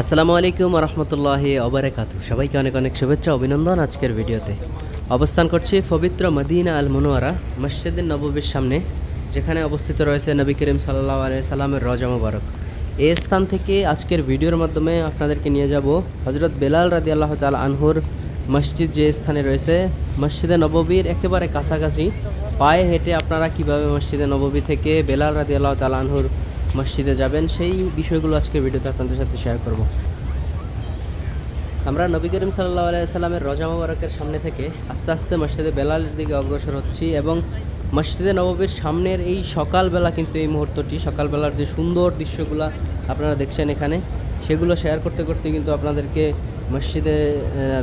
আসসালামু আলাইকুম রহমতুল্লাহি অবরাকাতু সবাইকে অনেক অনেক শুভেচ্ছা, অভিনন্দন আজকের ভিডিওতে। অবস্থান করছি পবিত্র মদিনা আল মনোয়ারা, মসজিদ নববীর সামনে, যেখানে অবস্থিত রয়েছে নবী করিম সাল্লাহ আলাই সাল্লামের রজা মুবারক। এই স্থান থেকে আজকের ভিডিওর মাধ্যমে আপনাদেরকে নিয়ে যাব হজরত বেলাল রাদি আল্লাহ তাল আনহুর মসজিদ যে স্থানে রয়েছে। মসজিদে নববীর একেবারে কাছাকাছি। পায়ে হেঁটে আপনারা কীভাবে মসজিদে নববী থেকে বেলাল রাদি আল্লাহ তাল আনহুর মসজিদে যাবেন, সেই বিষয়গুলো আজকে ভিডিওতে আপনাদের সাথে শেয়ার করব। আমরা নবী করিম সাল্লাহ আলাইসাল্লামের রজা মুবারকের সামনে থেকে আস্তে আস্তে মসজিদে বেলালের দিকে অগ্রসর হচ্ছি এবং মসজিদে নববীর সামনের এই সকালবেলা কিন্তু এই মুহূর্তটি, সকালবেলার যে সুন্দর দৃশ্যগুলো আপনারা দেখছেন এখানে, সেগুলো শেয়ার করতে করতে কিন্তু আপনাদেরকে মসজিদে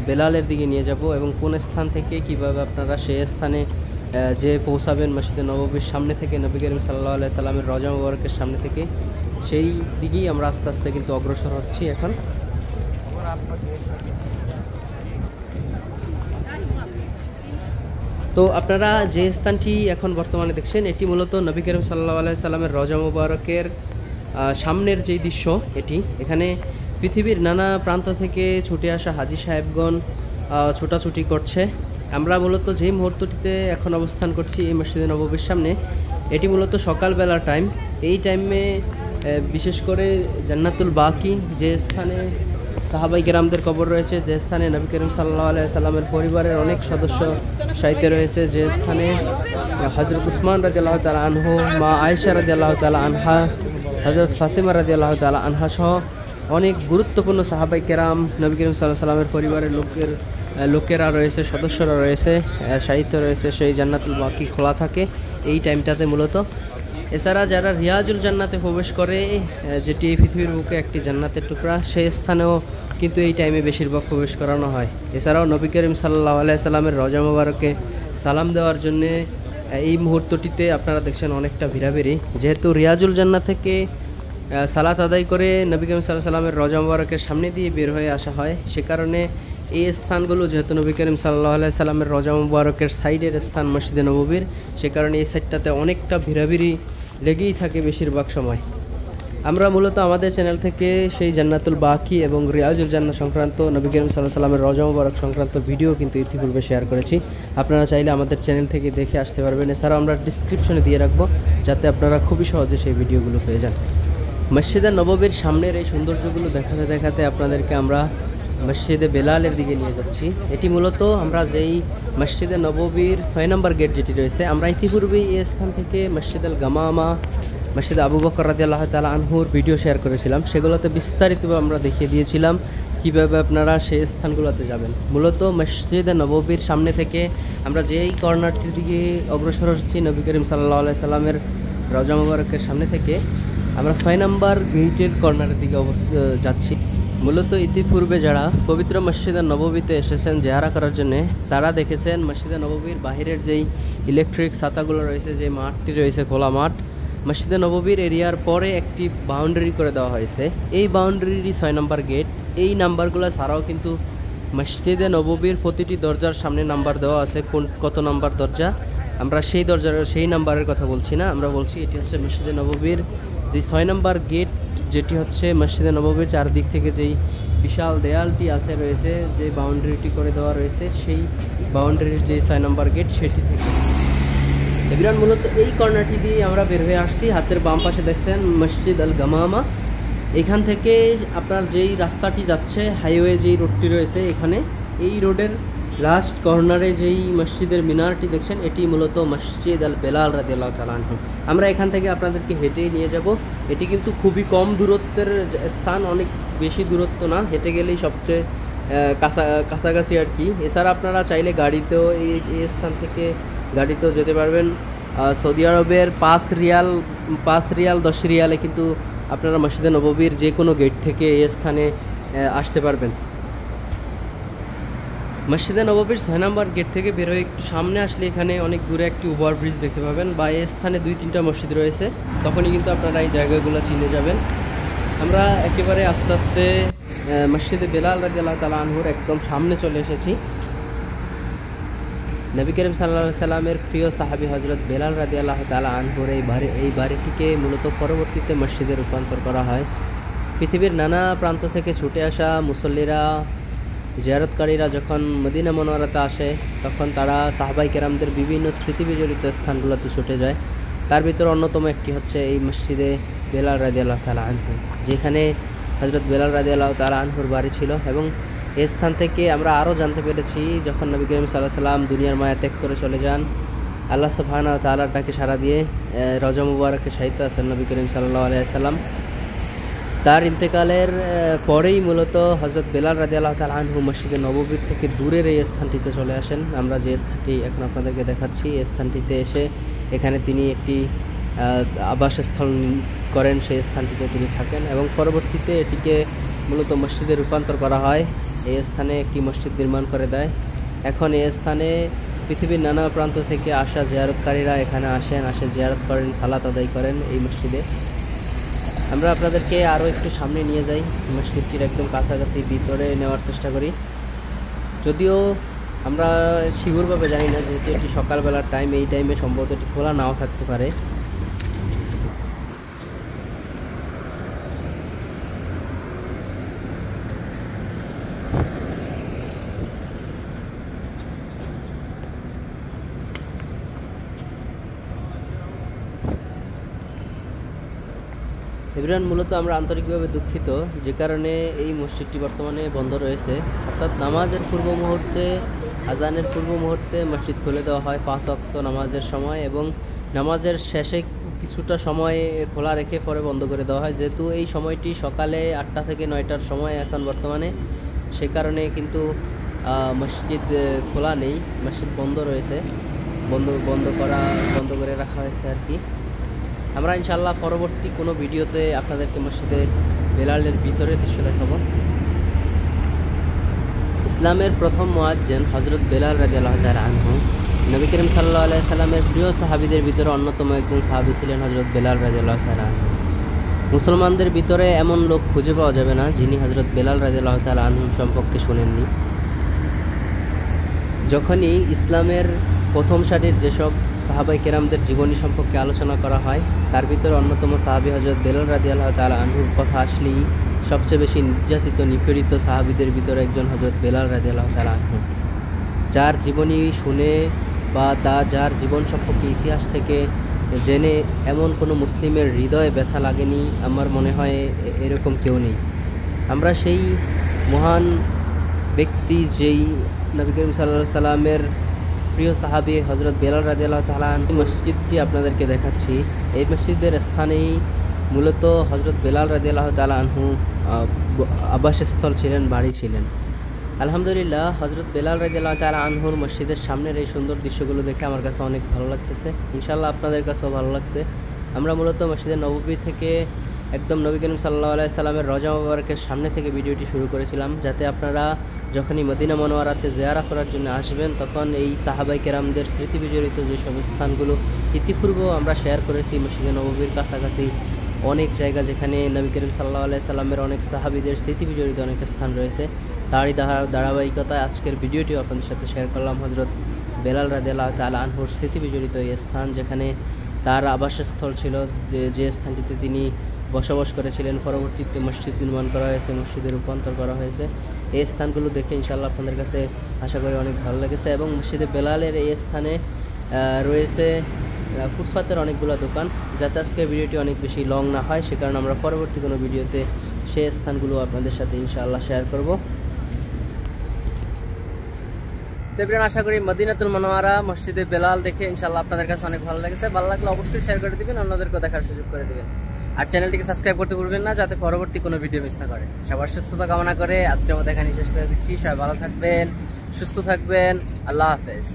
বেলালের দিকে নিয়ে যাব এবং কোন স্থান থেকে কীভাবে আপনারা সেই স্থানে যে পৌঁছাবেন মসজিদে নববীর সামনে থেকে নবী করিম সাল্লাহ আলাই সাল্লামের রজা সামনে থেকে, সেই দিকেই আমরা আস্তে আস্তে কিন্তু অগ্রসর হচ্ছি এখন। তো আপনারা যে স্থানটি এখন বর্তমানে দেখছেন, এটি মূলত নবী করিম সাল্লাহ আলাই সাল্লামের রজা মুবারকের সামনের যেই দৃশ্য এটি, এখানে পৃথিবীর নানা প্রান্ত থেকে ছুটে আসা হাজি সাহেবগণ ছোটাছুটি করছে। আমরা মূলত যেই মুহূর্তটিতে এখন অবস্থান করছি এই মসজিদে নববীর সামনে, এটি মূলত সকালবেলার টাইম এই টাইমে বিশেষ করে জান্নাতুল বাকি, যে স্থানে সাহাবাই কেরামদের কবর রয়েছে, যে স্থানে নবী করিম সাল্লাহ সাল্লামের পরিবারের অনেক সদস্য সাহিত্য রয়েছে, যে স্থানে হজরত উসমান রাজি আল্লাহ তালা আনহু, মা আয়েশা রাজি আল্লাহ তালা আনহা হজরত ফাতিমা রাজি আল্লাহ তালা আনহা সহ অনেক গুরুত্বপূর্ণ সাহাবাই কেরাম নবী করিম সাল্লাহ সাল্লামের পরিবারের লোকের লোকেরা রয়েছে, সদস্যরা রয়েছে সাহিত্য রয়েছে, সেই জান্নাতুল বাকি খোলা থাকে এই টাইমটাতে মূলত। এছাড়া যারা রিয়াজুল জান্নাতে প্রবেশ করে যেটি এই পৃথিবীর বুকে একটি জান্নাতের টুকরা সেই স্থানেও কিন্তু এই টাইমে বেশিরভাগ প্রবেশ করানো হয়। এছাড়াও নবী করিম সাল্লাহ আলাইসাল্লামের রজা মুবারকে সালাম দেওয়ার জন্যে এই মুহূর্তটিতে আপনারা দেখছেন অনেকটা ভিড়াভিড়ি। যেহেতু রিয়াজুল জান্না থেকে সালাত আদায় করে নবী করিম সাল্লাহ সাল্লামের রজা মুবারকের সামনে দিয়ে বের হয়ে আসা হয়, সে কারণে এই স্থানগুলো যেহেতু নবী করিম সাল্লাহ সাল্লামের রজা মুবারকের সাইডের স্থান মসজিদে নববীর, সে কারণে এই সাইডটাতে অনেকটা ভিড়াভিড়ি লেগেই থাকে বেশিরভাগ সময়। আমরা মূলত আমাদের চ্যানেল থেকে সেই জান্নাতুল বাকি এবং রিয়াজুল জান্না সংক্রান্ত, নবী করিম সাল্লাহ সাল্লামের রজা মুবারক সংক্রান্ত ভিডিও কিন্তু ইতিপূর্বে শেয়ার করেছি। আপনারা চাইলে আমাদের চ্যানেল থেকে দেখে আসতে পারবেন। এছাড়াও আমরা ডিসক্রিপশনে দিয়ে রাখব, যাতে আপনারা খুবই সহজে সেই ভিডিওগুলো পেয়ে যান। মসজিদে নববীর সামনের এই সৌন্দর্যগুলো দেখাতে দেখাতে আপনাদেরকে আমরা মসজিদে বেলালের দিকে নিয়ে যাচ্ছি। এটি মূলত আমরা যেই মসজিদে নববীর ছয় নম্বর গেট যেটি রয়েছে, আমরা ইতিপূর্বেই এই স্থান থেকে মসজিদ আল গামামা, মসজিদ আবু বকর রাজি আল্লাহ তালা আনহুর ভিডিও শেয়ার করেছিলাম। সেগুলোতে বিস্তারিতভাবে আমরা দেখিয়ে দিয়েছিলাম কীভাবে আপনারা সেই স্থানগুলোতে যাবেন। মূলত মসজিদে নববীর সামনে থেকে আমরা যেই কর্নারটির দিকে অগ্রসর হচ্ছি, নবী করিম সাল্লাহ আলাই সাল্লামের রজা মুবারকের সামনে থেকে, আমরা ছয় নম্বর গেটের কর্নারের দিকে অবস্থিত যাচ্ছি। মূলত ইতিপূর্বে যারা পবিত্র মসজিদে নববীতে এসেছেন, জেহারা করার জন্য, তারা দেখেছেন মসজিদে নববীর বাহিরের যেই ইলেকট্রিক ছাতাগুলো রয়েছে যে মাঠটি রয়েছে, খোলা মাঠ, মসজিদে নববীর এরিয়ার পরে একটি বাউন্ডারি করে দেওয়া হয়েছে। এই বাউন্ডারিরই ছয় নম্বর গেট এই নাম্বারগুলো ছাড়াও কিন্তু মসজিদে নববীর প্রতিটি দরজার সামনে নাম্বার দেওয়া আছে, কোন, কত নাম্বার দরজা। আমরা সেই দরজার, সেই নাম্বারের কথা বলছি না, আমরা বলছি এটি হচ্ছে মসজিদে নববীর যে ছয় নম্বর গেট যেটি হচ্ছে মসজিদে নববীর চারদিক থেকে যেই বিশাল দেয়ালটি আছে রয়েছে, যে বাউন্ডারিটি করে দেওয়া রয়েছে, সেই বাউন্ডারির যে ছয় নম্বর গেট সেটি থেকে। এবিরান মূলত এই কর্নারটি দিয়ে আমরা বের হয়ে আসছি। হাতের বাম পাশে দেখছেন মসজিদ আল গামামা। এখান থেকে আপনার যেই রাস্তাটি যাচ্ছে, হাইওয়ে যেই রোডটি রয়েছে, এখানে এই রোডের লাস্ট কর্নারে যেই মসজিদের মিনারটি দেখছেন, এটি মূলত মসজিদ আল বেলাল রাদিয়াল্লাহ তালানহু আমরা এখান থেকে আপনাদেরকে হেঁটেই নিয়ে যাব। এটি কিন্তু খুবই কম দূরত্বের স্থান, অনেক বেশি দূরত্ব না। হেঁটে গেলেই সবচেয়ে কাছা, কাছাকাছি আর কি। এছাড়া আপনারা চাইলে গাড়িতেও এই এই স্থান থেকে গাড়িতেও যেতে পারবেন। সৌদি আরবের পাঁচ রিয়াল পাঁচ রিয়াল, দশ রিয়ালে কিন্তু আপনারা মসজিদে নববীর যে কোনো গেট থেকে এই স্থানে আসতে পারবেন। মসজিদে নববীর ছয় নম্বর গেট থেকে বেরোয় একটু সামনে আসলে এখানে অনেক দূরে একটি ওভার ব্রিজ দেখতে পাবেন বা এই স্থানে দুই তিনটা মসজিদ রয়েছে। তখনই কিন্তু আপনারা এই জায়গাগুলো চিনে যাবেন। আমরা একেবারে আস্তে আস্তে মসজিদে বেলাল রাজি আল্লাহ তালা আনহুর একদম সামনে চলে এসেছি। নবী করিম সাল্লাহ সাল্লামের প্রিয় সাহাবী হজরত বেলাল রাদি আল্লাহ তালা আনহুর এই বাড়ি, এই বাড়িটিকে মূলত পরবর্তীতে মসজিদে রূপান্তর করা হয়। পৃথিবীর নানা প্রান্ত থেকে ছুটে আসা মুসল্লিরা জিয়ারতকারীরা যখন মদিনা মনোয়ারাতে আসে, তখন তারা সাহাবাই কেরামদের বিভিন্ন স্মৃতি বিজড়িত স্থানগুলোতে ছুটে যায়। তার ভিতর অন্যতম একটি হচ্ছে এই মসজিদে বেলাল রাজি আল্লাহ তালা আনহু, যেখানে হজরত বেলাল রাজি আল্লাহ তালা আনহুর বাড়ি ছিল এবং এ স্থান থেকে আমরা আরও জানতে পেরেছি যখন নবী করিম সাল্লাহ সাল্লাম দুনিয়ার মায়া ত্যাগ করে চলে যান, আল্লাহ সুবহানা তালার ডাকে সাড়া দিয়ে রজা মুবারকে সাহিত্য আছেন নবী করিম সাল্লাহ আলাইসাল্লাম তার ইন্তেকালের পরেই মূলত হজরত বেলাল রাজি আল্লাহ তাল আনহু মসজিদে নববীর থেকে দূরের এই স্থানটিতে চলে আসেন। আমরা যে স্থানটি এখন আপনাদেরকে দেখাচ্ছি, এই স্থানটিতে এসে এখানে তিনি একটি আবাসস্থল করেন, সেই স্থানটিতে তিনি থাকেন এবং পরবর্তীতে এটিকে মূলত মসজিদে রূপান্তর করা হয়। এই স্থানে একটি মসজিদ নির্মাণ করে দেয়। এখন এই স্থানে পৃথিবীর নানা প্রান্ত থেকে আসা জিয়ারতকারীরা এখানে আসেন, আসে জিয়ারত করেন, সালাত আদায় করেন এই মসজিদে। আমরা আপনাদেরকে আরও একটু সামনে নিয়ে যাই। মসজিদটির একদম কাছাকাছি ভিতরে নেওয়ার চেষ্টা করি। যদিও আমরা শিগুরভাবে জানি না, যেহেতু এটি সকালবেলার টাইম এই টাইমে সম্ভবত এটি খোলা নাও থাকতে পারে। এবিরান মূলত আমরা আন্তরিকভাবে দুঃখিত যে কারণে এই মসজিদটি বর্তমানে বন্ধ রয়েছে। অর্থাৎ নামাজের পূর্ব মুহূর্তে, আজানের পূর্ব মুহূর্তে মসজিদ খুলে দেওয়া হয় পাঁচ অক্ত নামাজের সময় এবং নামাজের শেষে কিছুটা সময় খোলা রেখে পরে বন্ধ করে দেওয়া হয়। যেহেতু এই সময়টি সকালে আটটা থেকে নয়টার সময় এখন বর্তমানে, সে কারণে কিন্তু মসজিদ খোলা নেই, মসজিদ বন্ধ রয়েছে। বন্ধ বন্ধ করা, বন্ধ করে রাখা হয়েছে আর কি। আমরা ইনশাল্লাহ পরবর্তী কোনো ভিডিওতে আপনাদেরকে মসজিদে বেলালের ভিতরে দৃশ্য দেখাবো। ইসলামের প্রথম মোয়াজ্জেন হজরত বেলাল রাজি আল্লাহ আনহু, নবী করিম সাল্লাহ আলাই সাল্লামের প্রিয় সাহাবিদের ভিতরে অন্যতম একজন সাহাবি ছিলেন হজরত বেলাল রাজি আল্লাহ আনহু। মুসলমানদের ভিতরে এমন লোক খুঁজে পাওয়া যাবে না যিনি হজরত বেলাল রাজি আল্লাহ আনহু সম্পর্কে শোনেননি। যখনই ইসলামের প্রথম সারির যেসব সাহাবাই কেরামদের জীবনী সম্পর্কে আলোচনা করা হয়। তার ভিতরে অন্যতম সাহাবি হজরত বেলাল রাজি আল্লাহ তালা আনহুর কথা আসলেই সবচেয়ে বেশি নির্যাতিত, নিপীড়িত সাহাবিদের ভিতরে একজন হজরত বেলাল রাজি আল্লাহ তালা আনহু। যার জীবনী শুনে বা তা যার জীবন সম্পর্কে ইতিহাস থেকে জেনে এমন কোনো মুসলিমের হৃদয়ে ব্যথা লাগেনি, আমার মনে হয় এরকম কেউ নেই। আমরা সেই মহান ব্যক্তি যেই নবী করিম সাল্লাহ সাল্লামের প্রিয় সাহাবি হজরত বেলাল রাজি আল্লাহ তালান মসজিদটি আপনাদেরকে দেখাচ্ছি। এই মসজিদের স্থানেই মূলত হজরত বেলাল রাজি আল্লাহ তালানহু আবাসস্থল ছিলেন, বাড়ি ছিলেন। আলহামদুলিল্লাহ হজরত বেলাল রাজিয়াল্লাহ তালা আনহুর মসজিদের সামনের এই সুন্দর দৃশ্যগুলো দেখে আমার কাছে অনেক ভালো লাগতেছে। ইনশাল্লাহ আপনাদের কাছেও ভালো লাগছে। আমরা মূলত মসজিদের নববী থেকে একদম নবী করিম সাল্লাহ আলাইসাল্লামের রজা মুবারকের সামনে থেকে ভিডিওটি শুরু করেছিলাম, যাতে আপনারা যখনই মদিনা মনোয়ারাতে জেয়ারা করার জন্য আসবেন, তখন এই সাহাবাই কেরামদের স্মৃতি বিজড়িত যেসব স্থানগুলো ইতিপূর্ব আমরা শেয়ার করেছি মসজিদে নবীর কাছাকাছি অনেক জায়গা যেখানে নবী করিম সাল্লাহ আলাইসাল্লামের অনেক সাহাবিদের স্মৃতি বিজড়িত অনেক স্থান রয়েছে। তারই ধারা- ধারাবাহিকতায় আজকের ভিডিওটিও আপনাদের সাথে শেয়ার করলাম। হজরত বেলাল রাদিয়াল্লাহ তালা আনহুর স্মৃতি বিজড়িত এই স্থান যেখানে তার আবাসস্থল ছিল, যে যে স্থানটিতে তিনি বসবাস করেছিলেন। পরবর্তীতে মসজিদ নির্মাণ করা হয়েছে, মসজিদে রূপান্তর করা হয়েছে। এই স্থানগুলো দেখে ইনশাল্লাহ আপনাদের কাছে আশা করি অনেক ভালো লেগেছে এবং মসজিদে বেলালের এই স্থানে রয়েছে ফুটপাতের অনেকগুলো দোকান। যাতে আজকে ভিডিওটি অনেক বেশি লং না হয়, সে কারণে আমরা পরবর্তী কোনো ভিডিওতে সেই স্থানগুলো আপনাদের সাথে ইনশাআল্লাহ শেয়ার করব। দেবরান আশা করি মদিনাতুল মনোয়ারা, মসজিদে বেলাল দেখে ইনশাআল্লাহ আপনাদের কাছে অনেক ভালো লেগেছে। ভালো লাগলে অবশ্যই শেয়ার করে দিবেন, অন্যদেরকেও দেখার সুযোগ করে দিবেন। আর চ্যানেলটিকে সাবস্ক্রাইব করতে ভুলবেন না, যাতে পরবর্তী কোনো ভিডিও মিস না করে। সবার সুস্থতা কামনা করে আজকের মতো এখানে শেষ করে দিচ্ছি। সবাই ভালো থাকবেন, সুস্থ থাকবেন। আল্লাহ হাফেজ।